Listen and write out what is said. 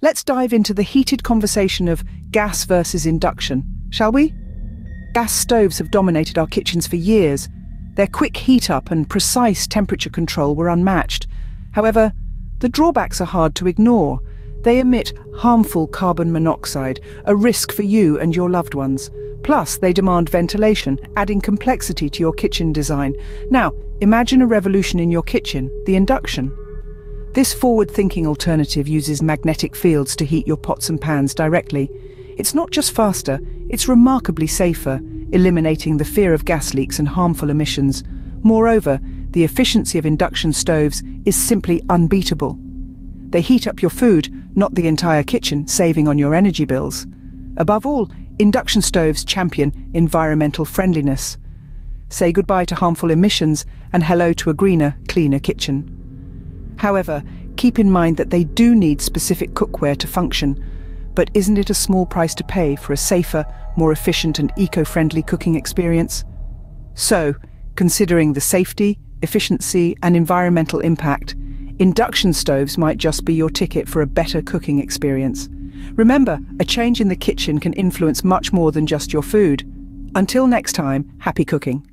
let's dive into the heated conversation of gas versus induction, shall we? Gas stoves have dominated our kitchens for years. Their quick heat up and precise temperature control were unmatched. However, the drawbacks are hard to ignore. They emit harmful carbon monoxide, a risk for you and your loved ones. Plus, they demand ventilation, adding complexity to your kitchen design. Now, imagine a revolution in your kitchen, the induction. This forward-thinking alternative uses magnetic fields to heat your pots and pans directly. It's not just faster, it's remarkably safer, eliminating the fear of gas leaks and harmful emissions. Moreover, the efficiency of induction stoves is simply unbeatable. They heat up your food, not the entire kitchen, saving on your energy bills. Above all, induction stoves champion environmental friendliness. Say goodbye to harmful emissions and hello to a greener, cleaner kitchen. However, keep in mind that they do need specific cookware to function, but isn't it a small price to pay for a safer, more efficient and eco-friendly cooking experience? So, considering the safety, efficiency and environmental impact, induction stoves might just be your ticket for a better cooking experience. Remember, a change in the kitchen can influence much more than just your food. Until next time, happy cooking.